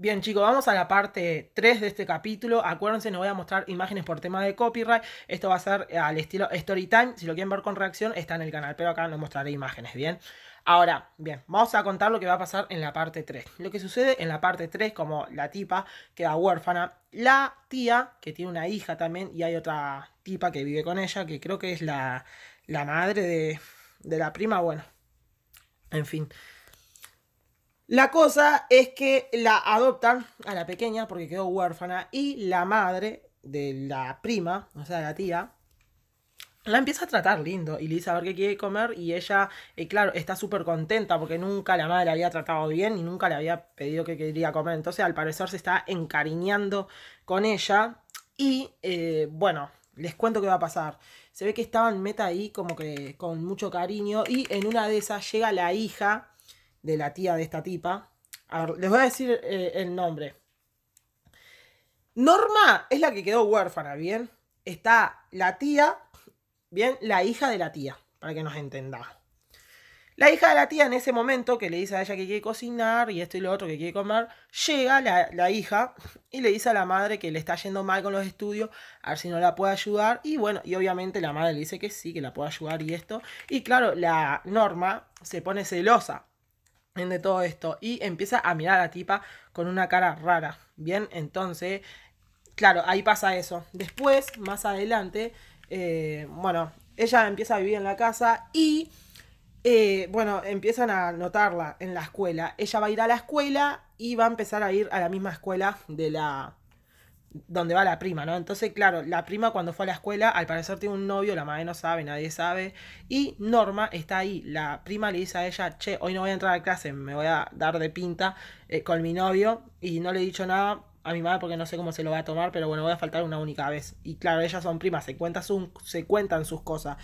Bien chicos, vamos a la parte 3 de este capítulo. Acuérdense, no voy a mostrar imágenes por tema de copyright. Esto va a ser al estilo Storytime. Si lo quieren ver con reacción, está en el canal. Pero acá no mostraré imágenes, ¿bien? Ahora, bien, vamos a contar lo que va a pasar en la parte 3. Lo que sucede en la parte 3, como la tipa queda huérfana, la tía, que tiene una hija también, y hay otra tipa que vive con ella, que creo que es la, la madre de, de la prima, bueno, en fin. La cosa es que la adoptan a la pequeña porque quedó huérfana y la madre de la prima, o sea, la tía, la empieza a tratar lindo y le dice a ver qué quiere comer y ella, eh, claro, está súper contenta porque nunca la madre la había tratado bien y nunca le había pedido que quería comer. Entonces al parecer se está encariñando con ella y eh, bueno, les cuento qué va a pasar. Se ve que estaban meta ahí como que con mucho cariño y en una de esas llega la hija de la tía de esta tipa. A les voy a decir eh, el nombre. Norma es la que quedó huérfana, ¿bien? Está la tía, ¿bien? La hija de la tía, para que nos entendamos. La hija de la tía en ese momento, que le dice a ella que quiere cocinar y esto y lo otro que quiere comer, llega la, la, hija y le dice a la madre que le está yendo mal con los estudios, a ver si no la puede ayudar. Y bueno, y obviamente la madre le dice que sí, que la puede ayudar y esto. Y claro, la Norma se pone celosa de todo esto y empieza a mirar a la tipa con una cara rara. Bien, entonces, claro, ahí pasa eso. Después, más adelante, eh, bueno, ella empieza a vivir en la casa y, eh, bueno, empiezan a notarla en la escuela. Ella va a ir a la escuela y va a empezar a ir a la misma escuela de la, donde va la prima, ¿no? Entonces, claro, la prima cuando fue a la escuela, al parecer tiene un novio, la madre no sabe, nadie sabe. Y Norma está ahí. La prima le dice a ella, che, hoy no voy a entrar a clase, me voy a dar de pinta eh, con mi novio. Y no le he dicho nada a mi madre porque no sé cómo se lo va a tomar, pero bueno, voy a faltar una única vez. Y claro, ellas son primas, se, cuenta se cuentan sus cosas.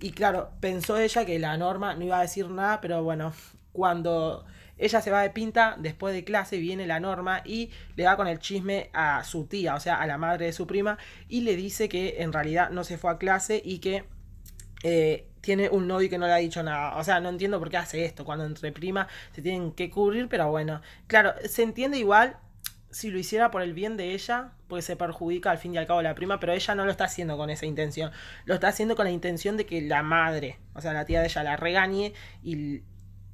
Y claro, pensó ella que la Norma no iba a decir nada, pero bueno, cuando ella se va de pinta, después de clase viene la norma y le va con el chisme a su tía, o sea, a la madre de su prima, y le dice que en realidad no se fue a clase y que eh, tiene un novio que no le ha dicho nada. O sea, no entiendo por qué hace esto, cuando entre primas se tienen que cubrir, pero bueno, claro, se entiende igual si lo hiciera por el bien de ella, porque se perjudica al fin y al cabo la prima, pero ella no lo está haciendo con esa intención. Lo está haciendo con la intención de que la madre, o sea, la tía de ella la regañe y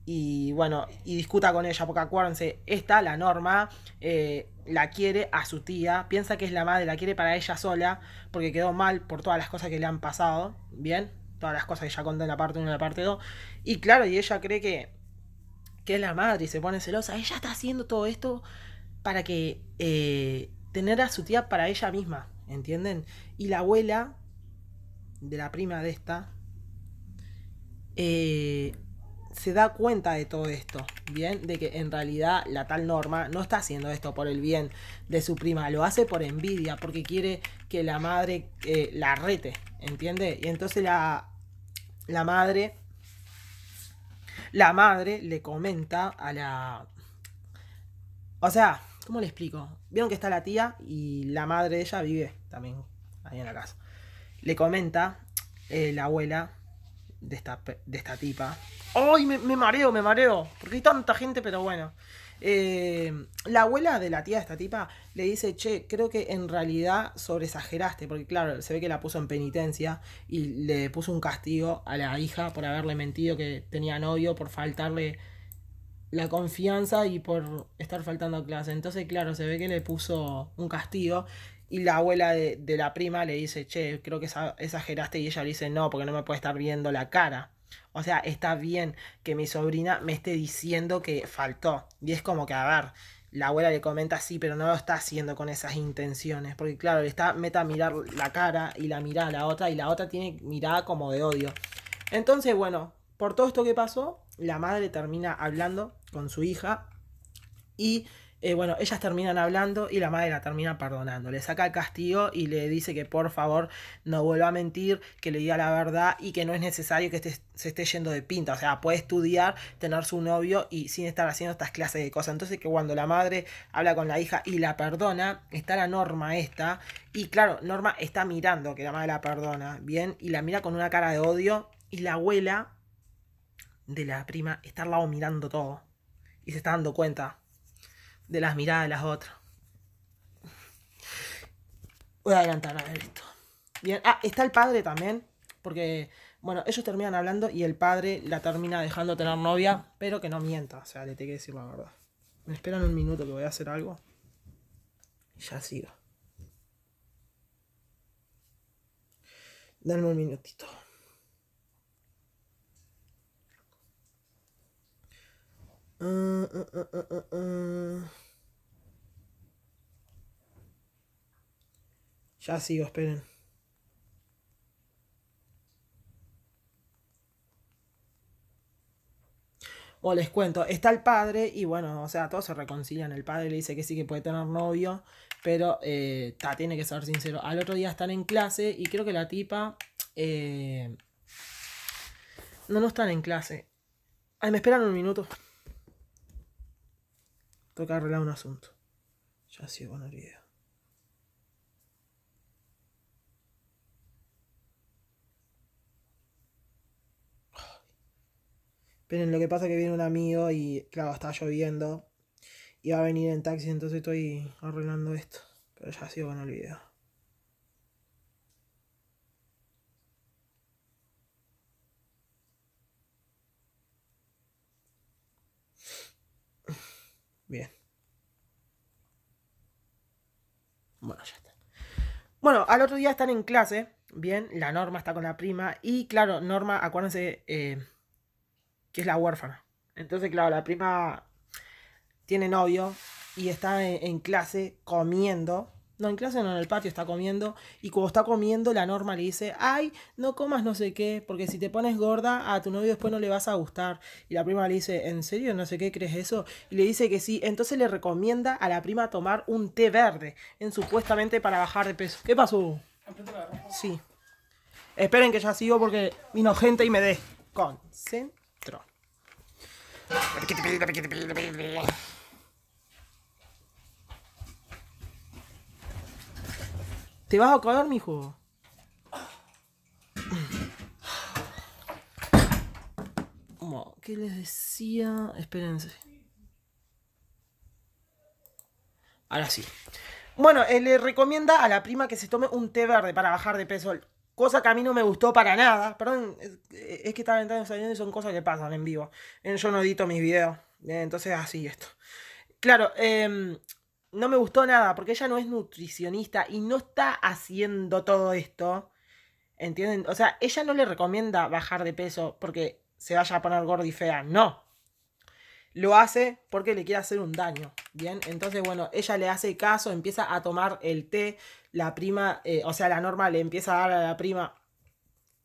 y bueno, y discuta con ella, porque acuérdense, esta, la norma, eh, la quiere a su tía, piensa que es la madre, la quiere para ella sola, porque quedó mal por todas las cosas que le han pasado, ¿bien? Todas las cosas que ya conté en la parte 1 y la parte 2. Y claro, y ella cree que, que es la madre y se pone celosa. Ella está haciendo todo esto para que eh, tener a su tía para ella misma, ¿entienden? Y la abuela de la prima de esta, eh, se da cuenta de todo esto, ¿bien? De que en realidad la tal Norma no está haciendo esto por el bien de su prima, lo hace por envidia, porque quiere que la madre eh, la rete, ¿entiende? Y entonces la, la madre, la madre le comenta a la... O sea, ¿cómo le explico? Vieron que está la tía y la madre de ella vive también ahí en la casa. Le comenta eh, la abuela de esta, de esta tipa. ¡Ay! Me, mareo, me mareo. Porque hay tanta gente, pero bueno. Eh, la abuela de la tía de esta tipa le dice, che, creo que en realidad sobreexageraste, porque claro, se ve que la puso en penitencia y le puso un castigo a la hija por haberle mentido que tenía novio, por faltarle la confianza y por estar faltando clase. Entonces, claro, se ve que le puso un castigo y la abuela de, la prima le dice, che, creo que exageraste. Y ella le dice, no, porque no me puede estar viendo la cara. O sea, está bien que mi sobrina me esté diciendo que faltó. Y es como que, a ver, la abuela le comenta sí, pero no lo está haciendo con esas intenciones. Porque claro, le está meta a mirar la cara y la mira a la otra y la otra tiene mirada como de odio. Entonces, bueno, por todo esto que pasó, la madre termina hablando con su hija y eh, bueno, ellas terminan hablando y la madre la termina perdonando. Le saca el castigo y le dice que por favor no vuelva a mentir, que le diga la verdad y que no es necesario que se esté yendo de pinta. O sea, puede estudiar, tener su novio y sin estar haciendo estas clases de cosas. Entonces que cuando la madre habla con la hija y la perdona, está la norma esta. Y claro, Norma está mirando que la madre la perdona, ¿bien? Y la mira con una cara de odio. Y la abuela de la prima está al lado mirando todo. Y se está dando cuenta de las miradas de las otras. Voy a adelantar a ver esto. Bien, ah, está el padre también, porque, bueno, ellos terminan hablando y el padre la termina dejando tener novia, pero que no mienta, o sea, le tengo que decir la verdad. Me esperan un minuto que voy a hacer algo. Y ya sigo. Dame un minutito. Uh, uh, uh, ya sigo, esperen. O les cuento, está el padre y bueno, o sea, todos se reconcilian. El padre le dice que sí que puede tener novio, pero eh, tiene que ser sincero. Al otro día están en clase y creo que la tipa... Eh, no, no están en clase. Ay, me esperan un minuto. Toca arreglar un asunto. Ya sigo con el video. Lo que pasa es que viene un amigo y, claro, está lloviendo. Y va a venir en taxi, entonces estoy arreglando esto. Pero ya sigo con el video. Bien. Bueno, ya está. Bueno, al otro día están en clase. Bien, la Norma está con la prima. Y claro, Norma, acuérdense eh, que es la huérfana. Entonces, claro, la prima tiene novio y está en clase comiendo no, en clase no, en el patio está comiendo. Y cuando está comiendo, la norma le dice, ay, no comas no sé qué, porque si te pones gorda, a tu novio después no le vas a gustar. Y la prima le dice, ¿en serio? No sé qué, ¿crees eso? Y le dice que sí. Entonces le recomienda a la prima tomar un té verde, en supuestamente para bajar de peso. ¿Qué pasó? Sí. Esperen que ya sigo porque vino gente y me desconcentro. ¿Te vas a caer, mijo? ¿Qué les decía? Espérense. Ahora sí. Bueno, él eh, le recomienda a la prima que se tome un té verde para bajar de peso. Cosa que a mí no me gustó para nada. Perdón, es, que estaba entrando saliendo y son cosas que pasan en vivo. Yo no edito mis videos. Entonces así esto. Claro, eh, no me gustó nada, porque ella no es nutricionista y no está haciendo todo esto. ¿Entienden? O sea, ella no le recomienda bajar de peso porque se vaya a poner gorda y fea. No. Lo hace porque le quiere hacer un daño. Bien, entonces, bueno, ella le hace caso, empieza a tomar el té. La prima, eh, o sea, la norma le empieza a dar a la prima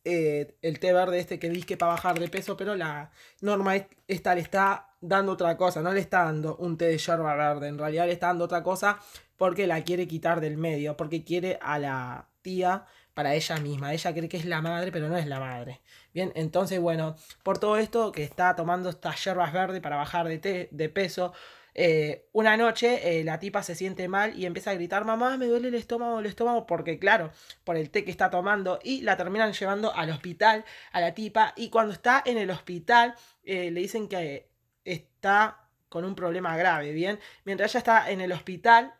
eh, el té verde este que que para bajar de peso, pero la norma esta le está dando otra cosa, no le está dando un té de yerba verde, en realidad le está dando otra cosa porque la quiere quitar del medio, porque quiere a la tía para ella misma. Ella cree que es la madre, pero no es la madre. Bien, entonces, bueno, por todo esto que está tomando estas hierbas verdes para bajar de, de peso, eh, una noche eh, la tipa se siente mal y empieza a gritar, mamá, me duele el estómago, el estómago, porque claro, por el té que está tomando y la terminan llevando al hospital a la tipa y cuando está en el hospital eh, le dicen que está con un problema grave, ¿bien? Mientras ella está en el hospital,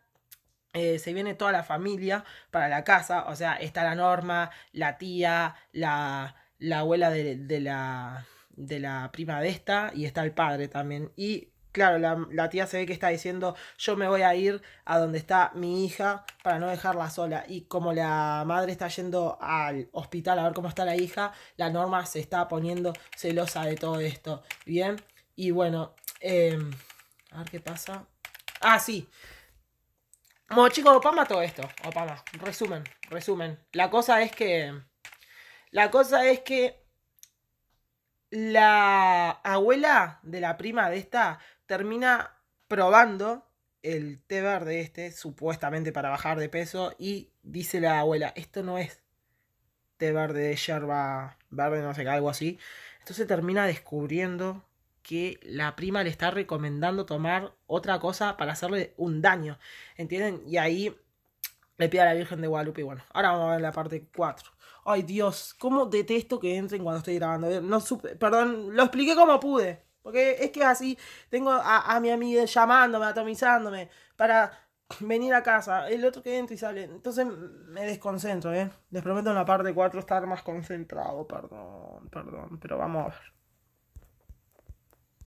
se viene toda la familia para la casa, o sea, está la Norma, la tía, la, la abuela de, de, la, de la prima de esta y está el padre también. Y Claro, la, tía se ve que está diciendo, yo me voy a ir a donde está mi hija para no dejarla sola. Y como la madre está yendo al hospital a ver cómo está la hija, la norma se está poniendo celosa de todo esto. Bien, y bueno, em, a ver qué pasa. Ah, sí. Bueno, chicos, Opama todo esto. Opama, resumen, resumen. La cosa es que... La cosa es que la abuela de la prima de esta termina probando el té verde este, supuestamente para bajar de peso, y dice la abuela, esto no es té verde de yerba verde, no sé qué, algo así. Entonces termina descubriendo que la prima le está recomendando tomar otra cosa para hacerle un daño. ¿Entienden? Y ahí le pide a la Virgen de Guadalupe y bueno, ahora vamos a ver la parte 4. Ay Dios, cómo detesto que entren cuando estoy grabando. No perdón, lo expliqué como pude. Porque es que así, tengo a, a mi amiga llamándome, atomizándome, para venir a casa, el otro que entra y sale. Entonces me desconcentro, ¿eh? Les prometo en la parte 4 estar más concentrado, perdón, perdón, pero vamos a ver.